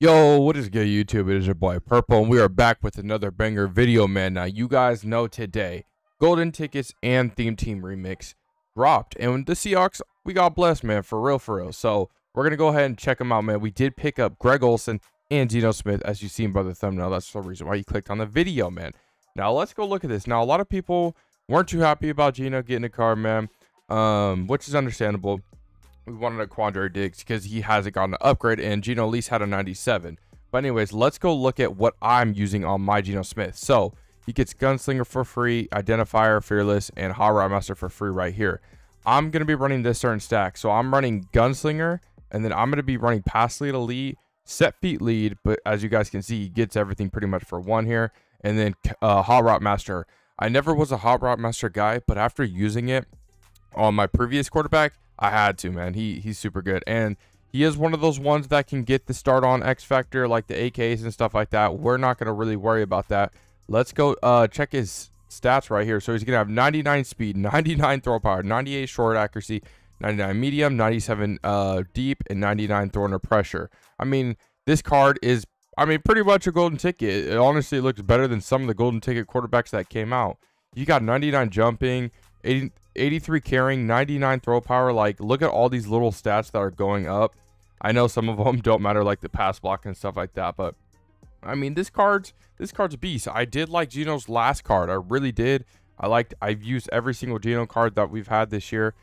Yo, what is good, YouTube? It is your boy Purple, and we are back with another banger video, man. Now, you guys know today, Golden Tickets and Theme Team Remix dropped, and the Seahawks, we got blessed, man, for real, for real. So, we're going to go ahead and check them out, man. We did pick up Greg Olsen and Geno Smith, as you seen by the thumbnail. That's the reason why you clicked on the video, man. Now, let's go look at this. Now, a lot of people weren't too happy about Geno getting a car, man, um, which is understandable we wanted a Quandre Diggs because he hasn't gotten an upgrade and Geno least had a 97. But anyways, let's go look at what I'm using on my Geno Smith. So he gets Gunslinger for free, Identifier, Fearless, and Hot Rod Master for free right here. I'm going to be running this certain stack. So I'm running Gunslinger, and then I'm going to be running Pass Lead Elite, Set Feet Lead, but as you guys can see, he gets everything pretty much for one here. And then uh, Hot Rod Master. I never was a Hot Rod Master guy, but after using it on my previous quarterback, I had to, man. He he's super good, and he is one of those ones that can get the start on X Factor, like the AKs and stuff like that. We're not gonna really worry about that. Let's go uh, check his stats right here. So he's gonna have 99 speed, 99 throw power, 98 short accuracy, 99 medium, 97 uh, deep, and 99 throw under pressure. I mean, this card is, I mean, pretty much a golden ticket. It honestly looks better than some of the golden ticket quarterbacks that came out. You got 99 jumping, 80, 83 carrying, 99 throw power. Like, look at all these little stats that are going up. I know some of them don't matter, like the pass block and stuff like that, but I mean, this card's this card's a beast. I did like Geno's last card. I really did. I liked. I've used every single Geno card that we've had this year.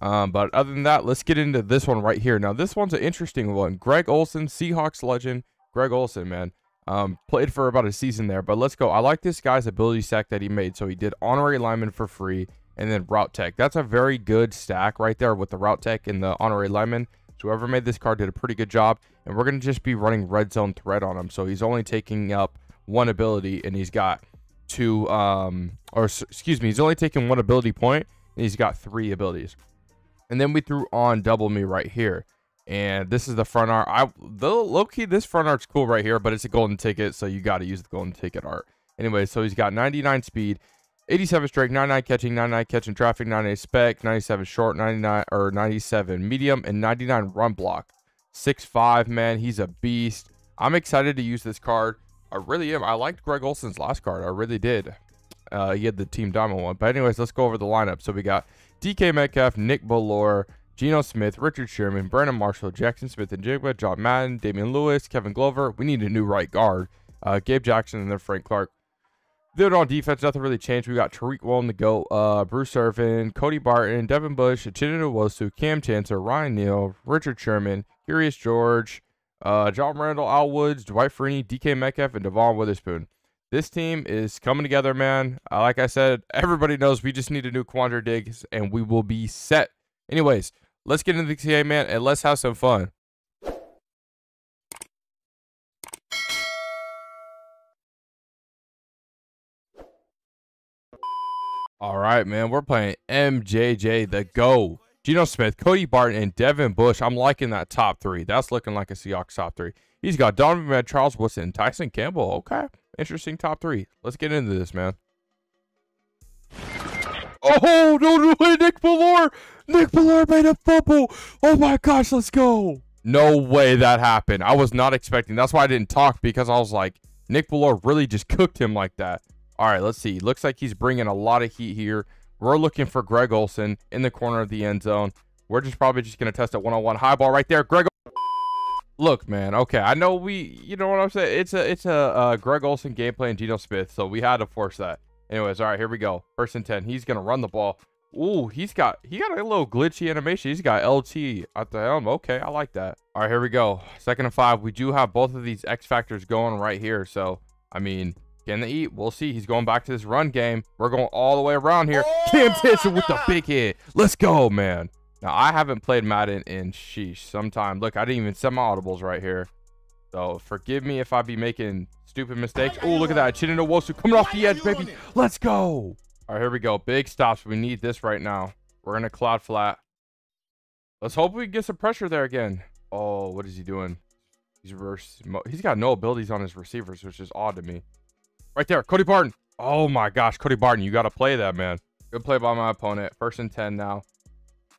Um, but other than that, let's get into this one right here. Now, this one's an interesting one. Greg Olsen, Seahawks legend. Greg Olsen, man. Um, played for about a season there, but let's go. I like this guy's ability stack that he made. So he did honorary lineman for free and then route tech. That's a very good stack right there with the route tech and the honorary lineman. So whoever made this card did a pretty good job. And we're going to just be running red zone threat on him. So he's only taking up one ability and he's got two, um, or excuse me, he's only taking one ability point and he's got three abilities. And then we threw on double me right here. And this is the front art. I the low key, this front art's cool right here, but it's a golden ticket, so you got to use the golden ticket art. Anyway, so he's got 99 speed, 87 strike, 99 catching, 99 catching traffic, 98 spec, 97 short, 99 or 97 medium, and 99 run block. 6'5, man. He's a beast. I'm excited to use this card. I really am. I liked Greg Olsen's last card. I really did. Uh, he had the Team Diamond one. But anyways, let's go over the lineup. So we got DK Metcalf, Nick Bellore, Geno Smith, Richard Sherman, Brandon Marshall, Jaxon Smith-Njigba, John Madden, Damien Lewis, Kevin Glover. We need a new right guard. Uh, Gabe Jackson and then Frank Clark. Then on defense, nothing really changed. We got Tariq Woolen to go, uh, Bruce Irvin, Cody Barton, Devin Bush, Uchenna Nwosu, Kam Chancellor, Ryan Neal, Richard Sherman, Curious George, uh, John Randall, Al Woods, Dwight Freeney, DK Metcalf, and Devon Witherspoon. This team is coming together, man. Uh, like I said, everybody knows we just need a new Quandre Diggs, and we will be set. Anyways, let's get into the TA, man, and let's have some fun. All right, man. We're playing MJJ the Go. Geno Smith, Cody Barton, and Devin Bush. I'm liking that top three. That's looking like a Seahawks top three. He's got Donovan Med, Charles Woodson, Tyson Campbell. Okay. Interesting top three. Let's get into this, man. Oh, no, no. Nick Bellore. Nick Bellore made a fumble. Oh, my gosh. Let's go. No way that happened. I was not expecting. That's why I didn't talk because I was like, Nick Bellore really just cooked him like that. All right, let's see. Looks like he's bringing a lot of heat here. We're looking for Greg Olsen in the corner of the end zone. We're just probably just going to test a one-on-one high ball right there. Greg Look, man. Okay, I know we, you know what I'm saying? It's a it's a uh, Greg Olsen gameplay and Geno Smith, so we had to force that. Anyways, all right, here we go. First and 10. He's going to run the ball. Ooh, he's got he got a little glitchy animation. He's got LT at the helm. Okay, I like that. All right, here we go. Second and five. We do have both of these X factors going right here. So, I mean, Getting the eat. We'll see. He's going back to this run game. We're going all the way around here. Cam Tisser with the big hit. Let's go, man. Now, I haven't played Madden in sheesh sometime. Look, I didn't even set my audibles right here. So, forgive me if I be making stupid mistakes. Oh, look at that. Uchenna Nwosu coming off the edge, baby. Let's go. All right, here we go. Big stops. We need this right now. We're in a cloud flat. Let's hope we get some pressure there again. Oh, what is he doing? He's reverse. He's got no abilities on his receivers, which is odd to me. Right there, Cody Barton. Oh my gosh, Cody Barton, you got to play that, man. Good play by my opponent. First and 10 now.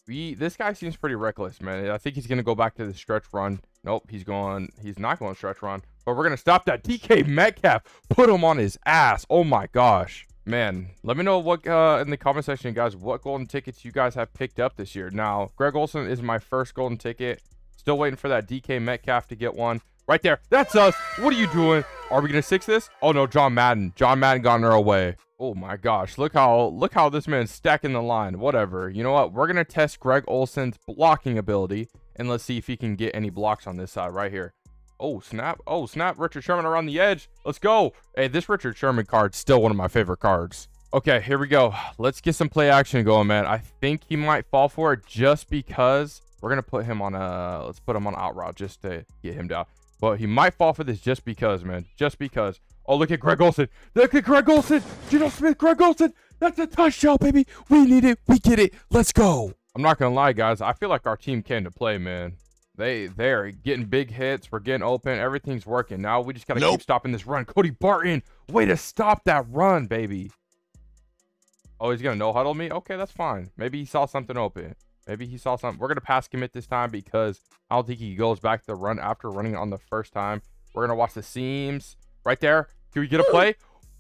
We, this guy seems pretty reckless, man. I think he's going to go back to the stretch run. Nope, he's going. He's not going stretch run. But we're going to stop that. DK Metcalf put him on his ass. Oh my gosh. Man, let me know what uh, in the comment section, guys, what golden tickets you guys have picked up this year. Now, Greg Olsen is my first golden ticket. Still waiting for that DK Metcalf to get one. Right there. That's us. What are you doing? Are we going to six this? Oh, no, John Madden. John Madden got in our way. Oh, my gosh. Look how look how this man's stacking the line. Whatever. You know what? We're going to test Greg Olsen's blocking ability. And let's see if he can get any blocks on this side right here. Oh, snap. Oh, snap. Richard Sherman around the edge. Let's go. Hey, this Richard Sherman card's still one of my favorite cards. Okay, here we go. Let's get some play action going, man. I think he might fall for it just because we're going to put him on a... Let's put him on out route just to get him down. But he might fall for this just because, man. Just because. Oh, look at Greg Olsen. Look at Greg Olsen. Geno Smith, Greg Olsen. That's a touchdown, baby. We need it. We get it. Let's go. I'm not going to lie, guys. I feel like our team came to play, man. They they're getting big hits. We're getting open. Everything's working. Now we just gotta nope. keep stopping this run. Cody Barton, way to stop that run, baby. Oh, he's gonna no huddle me. Okay, that's fine. Maybe he saw something open. Maybe he saw something. We're gonna pass commit this time because I don't think he goes back to the run after running on the first time. We're gonna watch the seams right there. Can we get a play?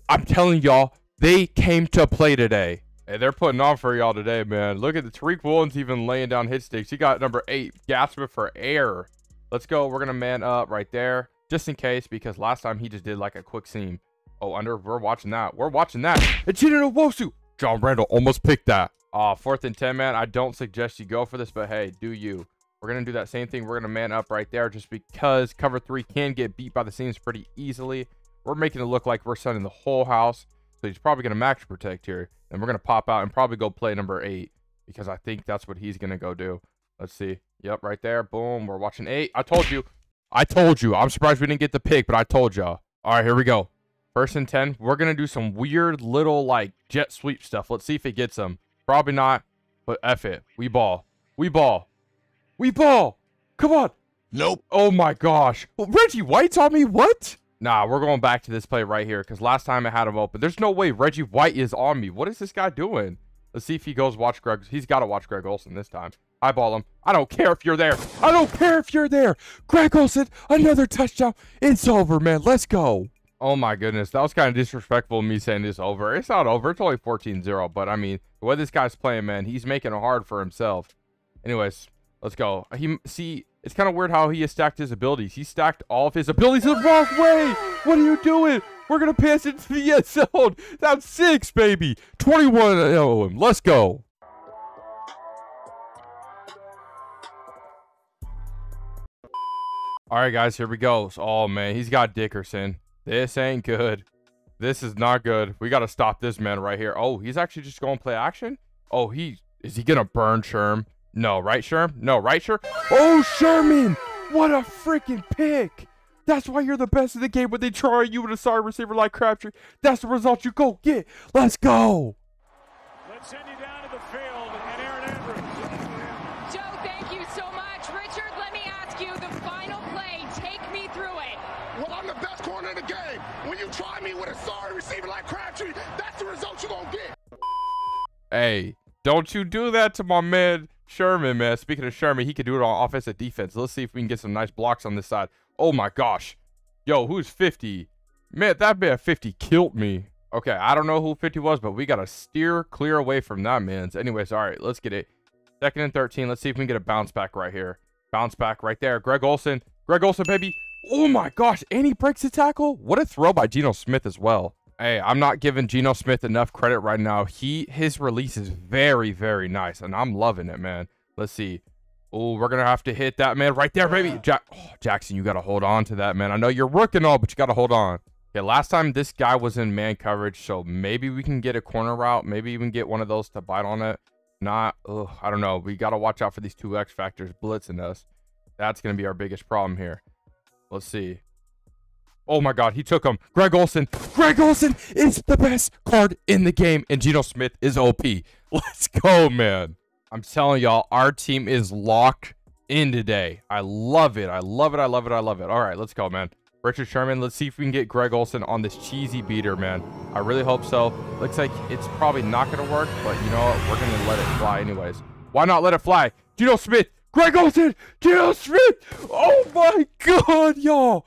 I'm telling y'all, they came to play today. Hey, they're putting on for y'all today, man. Look at the Tariq Woolen's even laying down hit sticks. He got number eight, gasping for air. Let's go. We're going to man up right there just in case because last time he just did like a quick seam. Oh, under. We're watching that. We're watching that. It's Uchenna Nwosu. John Randall almost picked that. Uh, fourth and 10, man. I don't suggest you go for this, but hey, do you. We're going to do that same thing. We're going to man up right there just because cover three can get beat by the seams pretty easily. We're making it look like we're sending the whole house. So he's probably going to max protect here. And we're going to pop out and probably go play number eight because I think that's what he's going to go do. Let's see. Yep, right there. Boom. We're watching eight. I told you. I told you. I'm surprised we didn't get the pick, but I told y'all. All right, here we go. First and 10. We're going to do some weird little, like, jet sweep stuff. Let's see if it gets them. Probably not, but F it. We ball. We ball. We ball. Come on. Nope. Oh, my gosh. Well, Reggie White's on me? What? Nah, we're going back to this play right here because last time I had him open. There's no way Reggie White is on me. What is this guy doing? Let's see if he goes watch Greg. He's got to watch Greg Olsen this time. Eyeball him. I don't care if you're there. I don't care if you're there. Greg Olsen, another touchdown. It's over, man. Let's go. Oh, my goodness. That was kind of disrespectful of me saying this over. It's not over. It's only 14-0. But, I mean, the way this guy's playing, man, he's making it hard for himself. Anyways, let's go. He See, it's kind of weird how he has stacked his abilities. He stacked all of his abilities the wrong way. What are you doing? We're to pass it to the end zone. That's six, baby. 21 oh, Let's go. All right, guys, here we go. Oh, man, he's got Dickerson. This ain't good. This is not good. We got to stop this man right here. Oh, he's actually just going to play action? Oh, he is he going to burn Sherm? No, right, Sherm? No, right, Sherm? Oh, Sherman! What a freaking pick! That's why you're the best in the game when they try you with a sorry receiver like Crabtree. That's the result you go get. Let's go. Let's send you down to the field and Erin Andrews. Joe, thank you so much. Richard, let me ask you the final play. Take me through it. Well, I'm the best corner in the game. When you try me with a sorry receiver like Crabtree, that's the result you're going to get. Hey, don't you do that to my man. Sherman, man. Speaking of Sherman, he could do it on offensive defense. Let's see if we can get some nice blocks on this side. Oh my gosh. Yo, who's 50? Man, that man 50 killed me. Okay, I don't know who 50 was, but we got to steer clear away from that, man. Anyways, all right, let's get it. Second and 13. Let's see if we can get a bounce back right here. Bounce back right there. Greg Olsen. Greg Olsen, baby. Oh my gosh. And he breaks the tackle. What a throw by Geno Smith as well. Hey, I'm not giving Geno Smith enough credit right now. He his release is very, very nice, and I'm loving it, man. Let's see. Oh, we're gonna have to hit that man right there, baby. Jack oh, Jackson, you gotta hold on to that, man. I know you're working all, but you gotta hold on. Okay, last time this guy was in man coverage, so maybe we can get a corner route. Maybe even get one of those to bite on it. Not, ugh, I don't know. We gotta watch out for these two X factors blitzing us. That's gonna be our biggest problem here. Let's see. Oh my God, he took him. Greg Olsen. Greg Olsen is the best card in the game, and Geno Smith is OP. Let's go, man. I'm telling y'all, our team is locked in today. I love it. I love it. I love it. I love it. All right, let's go, man. Richard Sherman, let's see if we can get Greg Olsen on this cheesy beater, man. I really hope so. Looks like it's probably not going to work, but you know what? We're going to let it fly anyways. Why not let it fly? Geno Smith, Greg Olsen, Geno Smith. Oh my god, y'all.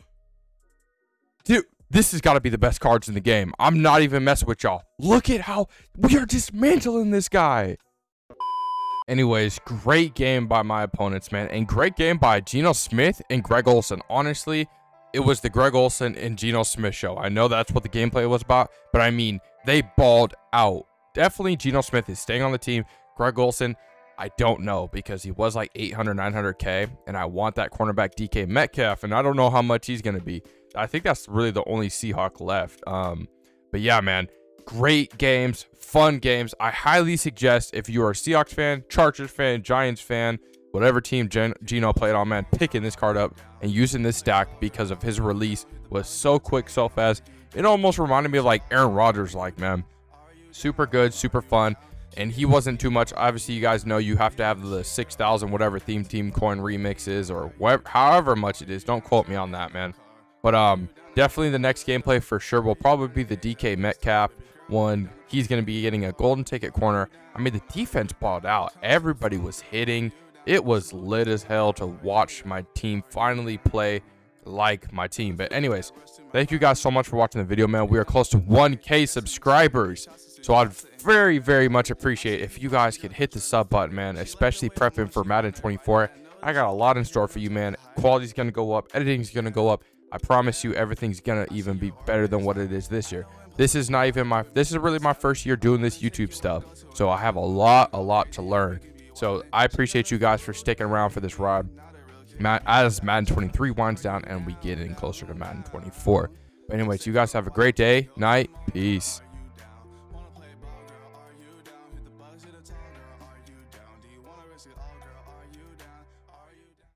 Dude, this has got to be the best cards in the game. I'm not even messing with y'all. Look at how we are dismantling this guy. Anyways, great game by my opponents, man. And great game by Geno Smith and Greg Olsen. Honestly, it was the Greg Olsen and Geno Smith show. I know that's what the gameplay was about, but I mean, they balled out. Definitely Geno Smith is staying on the team. Greg Olsen, I don't know because he was like 800, 900K, and I want that cornerback DK Metcalf, and I don't know how much he's going to be. I think that's really the only Seahawk left. Um, but yeah, man, great games, fun games. I highly suggest if you are a Seahawks fan, Chargers fan, Giants fan, whatever team Gen Geno played on, man, picking this card up and using this stack because of his release was so quick, so fast. It almost reminded me of like Aaron Rodgers, like, man. Super good, super fun. And he wasn't too much. Obviously, you guys know you have to have the 6,000 whatever theme team coin remixes or whatever, however much it is. Don't quote me on that, man. But um, definitely the next gameplay for sure will probably be the DK Metcalf one. He's going to be getting a golden ticket corner. I mean, the defense balled out. Everybody was hitting. It was lit as hell to watch my team finally play like my team. But anyways, thank you guys so much for watching the video, man. We are close to 1K subscribers. So I'd very, very much appreciate if you guys could hit the sub button, man, especially prepping for Madden 24. I got a lot in store for you, man. Quality's going to go up. Editing's going to go up. I promise you everything's to even be better than what it is this year. This is not even my, this is really my first year doing this YouTube stuff. So I have a lot, a lot to learn. So I appreciate you guys for sticking around for this ride. As Madden 23 winds down and we get in closer to Madden 24. But anyways, you guys have a great day, night, peace.